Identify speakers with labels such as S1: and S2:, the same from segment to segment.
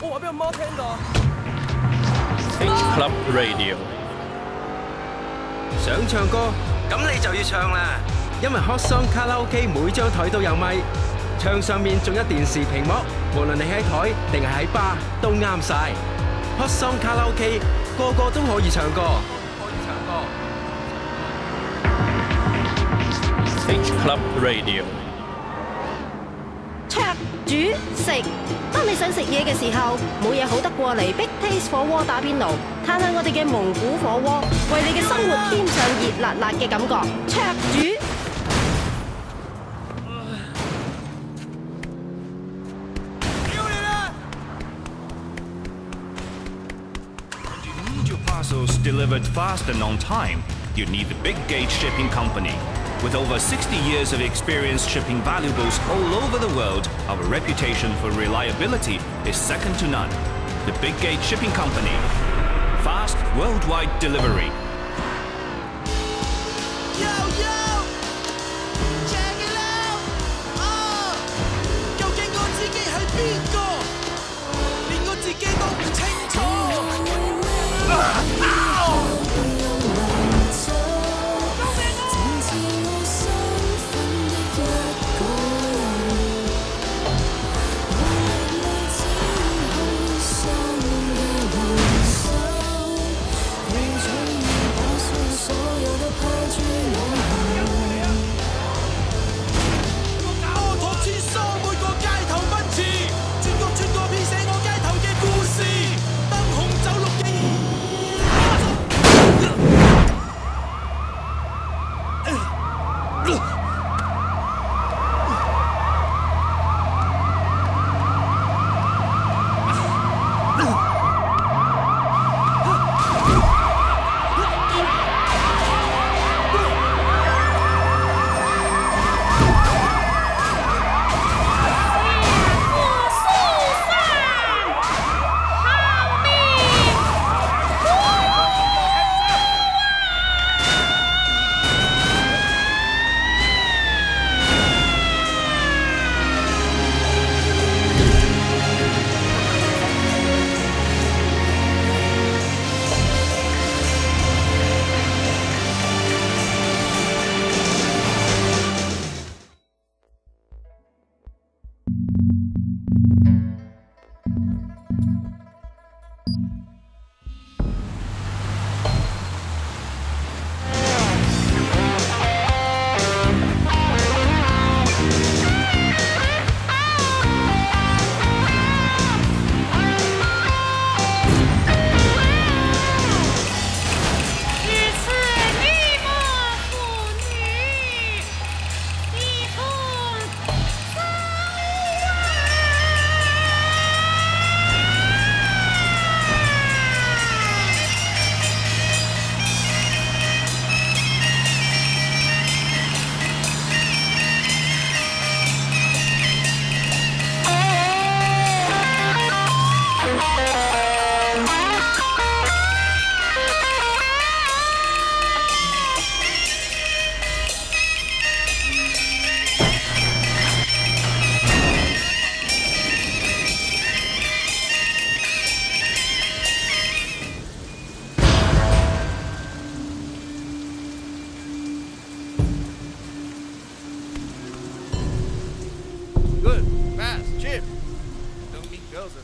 S1: 我話俾阿媽聽㗎。
S2: H Club Radio。
S3: 想唱歌，咁你就要唱啦，因為 Hot Song 卡拉 OK 每張台都有咪，唱上面仲有電視屏幕，無論你喺台定係喺吧都啱晒。Hot Song 卡拉 OK 個個都可以唱歌，可以唱歌。
S2: H Club Radio。
S4: 灼煮食，當你想食嘢嘅時候，冇嘢好得過嚟 Big Taste 火鍋打邊爐，嘆下我哋嘅蒙古火鍋，為你嘅生活添上熱辣辣嘅感覺。灼煮。
S5: With over 60 years of experience shipping valuables all over the world, our reputation for reliability is second to none. The Big Gate Shipping Company. Fast worldwide delivery.
S1: Yo, yo! Check it out! Oh!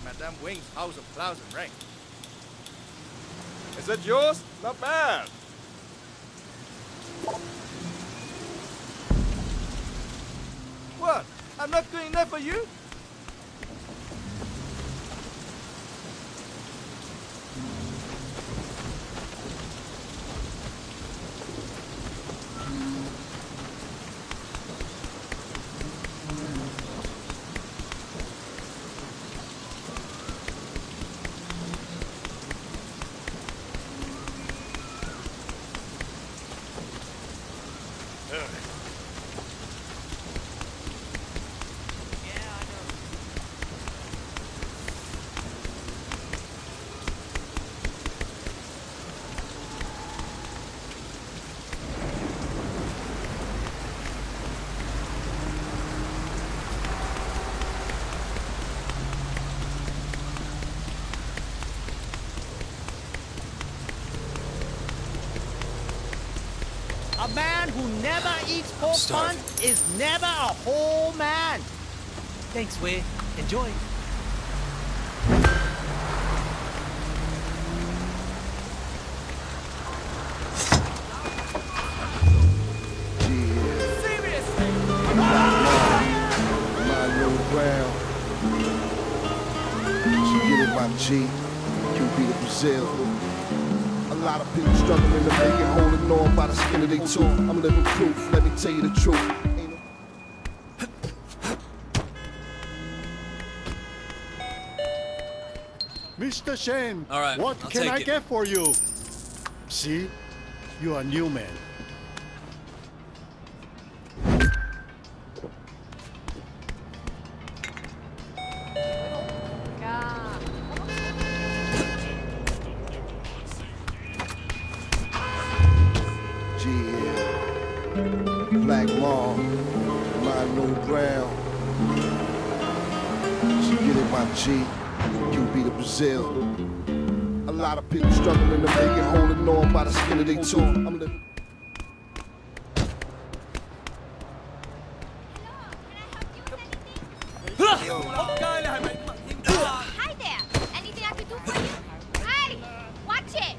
S1: Madame Wing's House of Clouds and Rain. Is that yours? Not bad. What? I'm not doing that for you?
S6: A man who never eats pork buns is never a whole man. Thanks, Wei. Enjoy.
S7: my little ground. She get it, my G. QB to Brazil. A lot of people struggling to make it, holding on by the skin of their tooth. I'm living proof, let me tell you the truth.
S8: Mr. Shane,
S9: All right,
S8: what
S9: I'll
S8: can I
S9: it.
S8: get for you? See, you are a new man.
S7: A lot of people struggling to make it, holding on by the skin of their tooth. I'm living.
S10: Hi there. Anything I can do for you? Hey, watch it.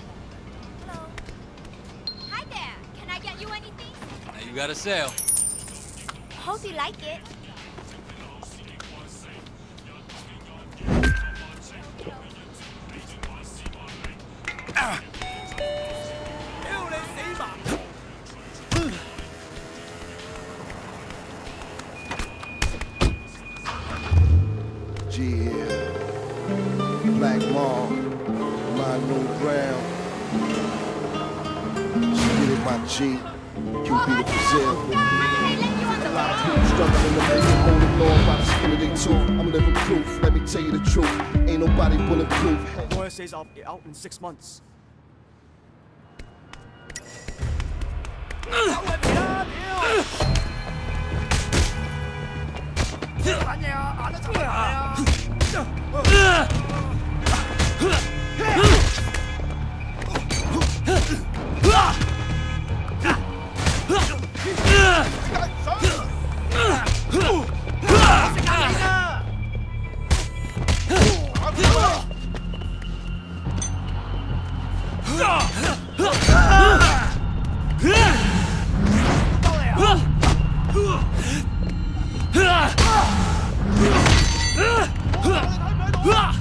S10: Hello. Hi there. Can I get you anything?
S9: You got a sale.
S10: Hope you like it.
S7: ground. She get it G, Brazil. A lot of people struggling to make it the by the skin of their tooth. I'm living proof, let me tell you the truth. Ain't nobody bulletproof.
S6: Lawyer says I'll get out in six months.
S11: 啊！
S6: 啊！啊！啊！啊！啊！啊！啊！